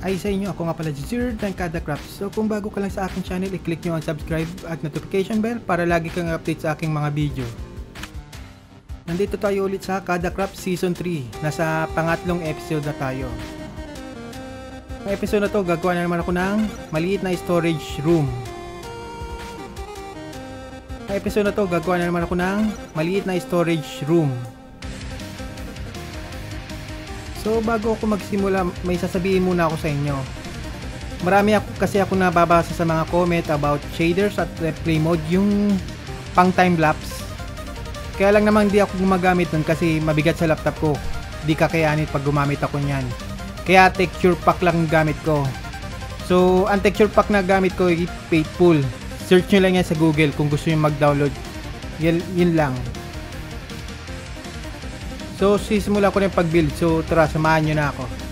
ay sa inyo. Ako nga pala si Sir ng Kada Crafts. So kung bago ka lang sa aking channel, i-click nyo ang subscribe at notification bell para lagi kang update sa aking mga video. Nandito tayo ulit sa Kada Crafts Season 3. Nasa pangatlong episode na tayo. Sa episode na to, gagawa na naman ako ng maliit na storage room. Sa episode na to, gagawa na naman ako ng maliit na storage room. So bago ako magsimula, may sasabihin muna ako sa inyo. Marami ako kasi ako nababasa sa mga comment about shaders at replay mode yung pang time lapse. Kaya lang naman hindi ako gumagamit nun kasi mabigat sa laptop ko. Di kakayanin pag gumamit ako niyan. Kaya texture pack lang gamit ko. So, ang texture pack na gamit ko ay Faithful. Search nyo lang yan sa Google kung gusto nyo mag-download. Yun, yun lang. So, sisimula ko na yung pag-build. So, tara, samahan nyo na ako.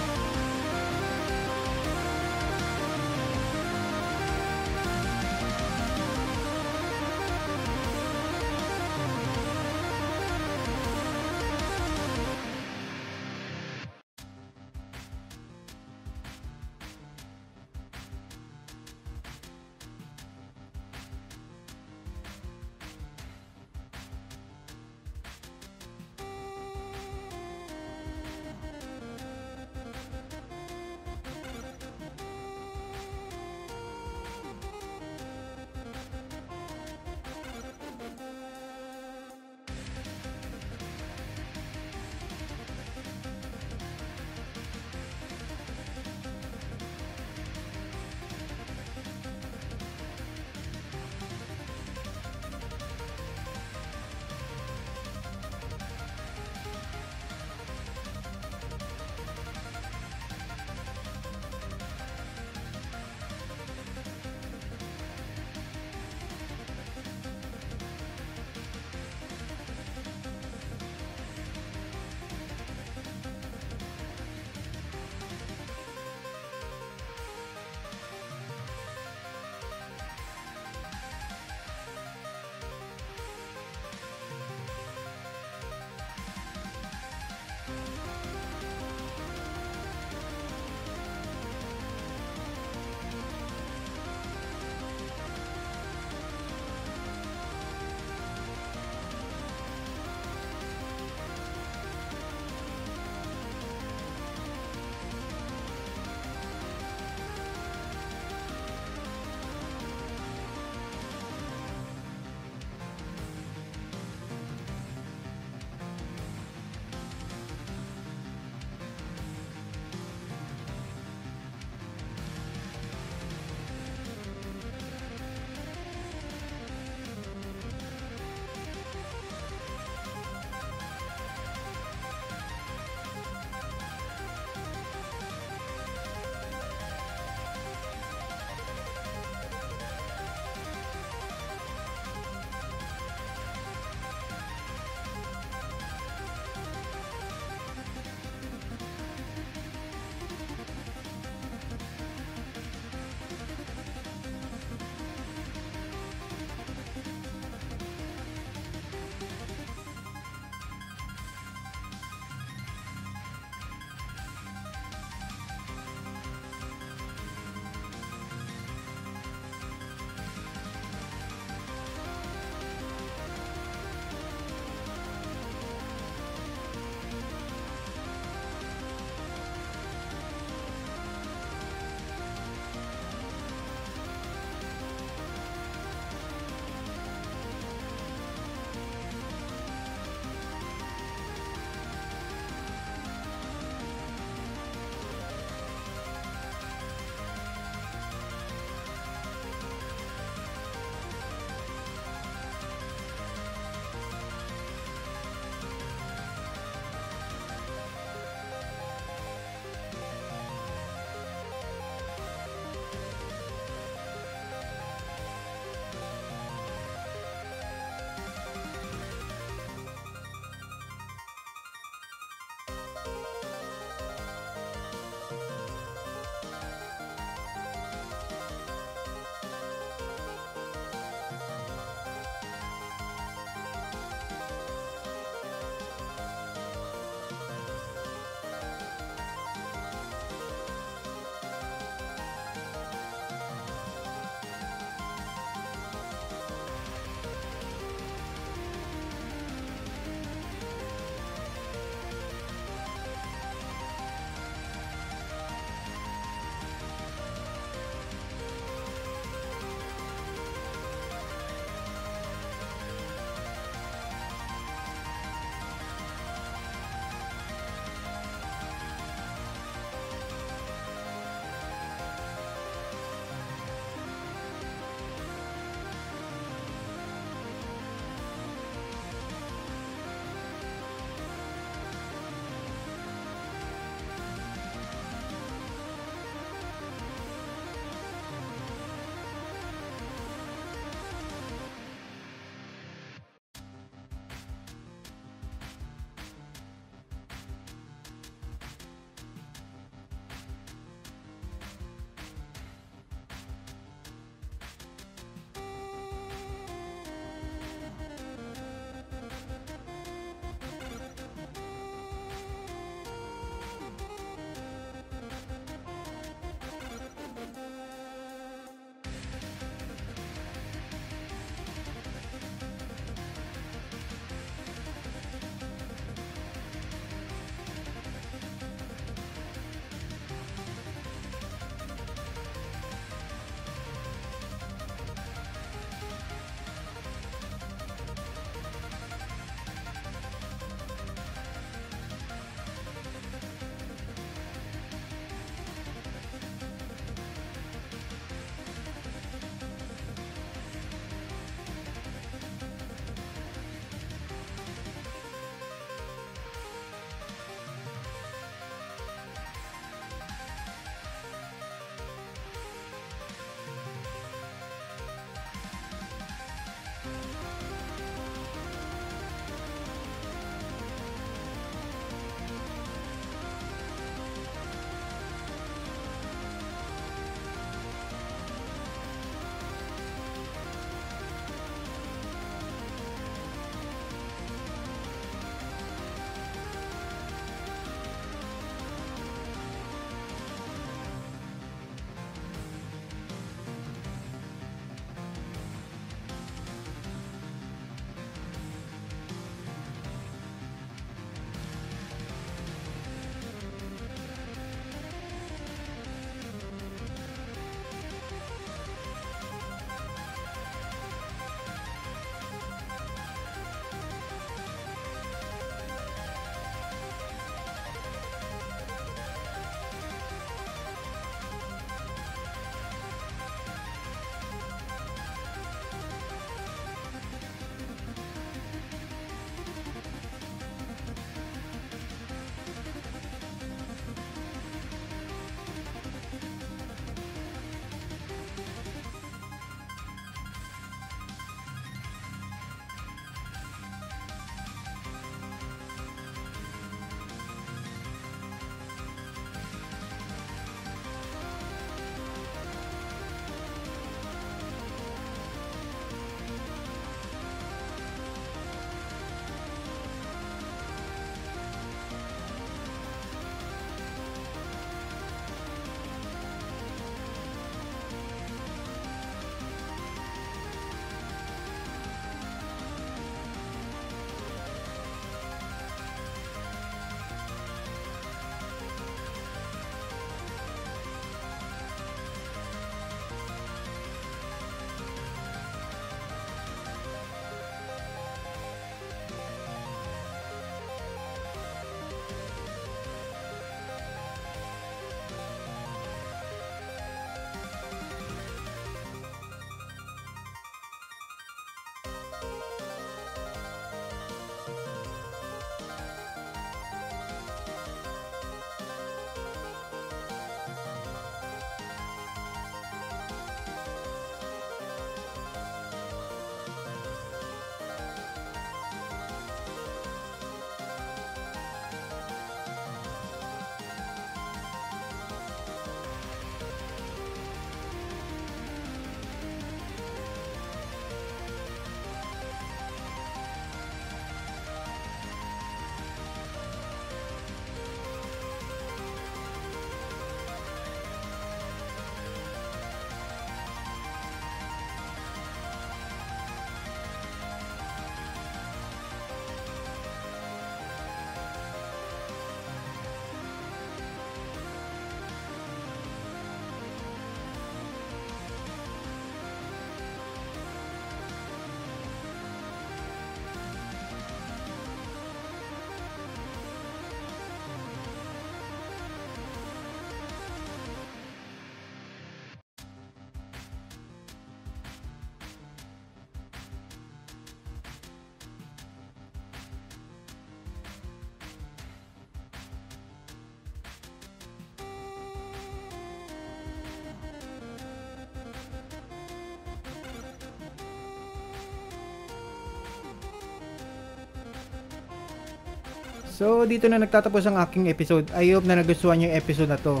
So, dito na nagtatapos ang aking episode. I hope na nagustuhan nyo yung episode na to.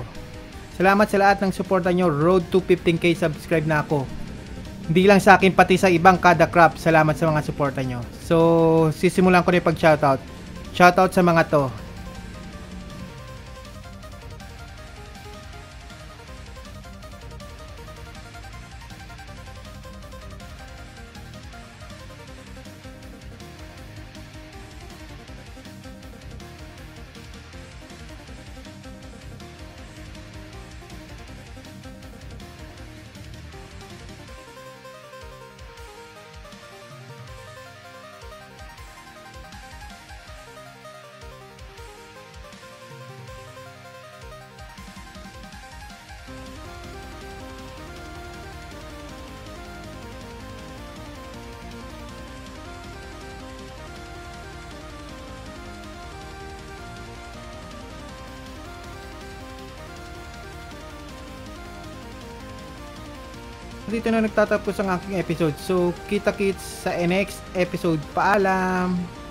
Salamat sa lahat ng suporta nyo. Road to 15k subscribe na ako. Hindi lang sa akin, pati sa ibang kada crop. Salamat sa mga suporta nyo. So, sisimulan ko na yung pag-shoutout. Shoutout sa mga to. Dito na nagtatapos ang aking episode. So, kita-kits sa next episode. Paalam!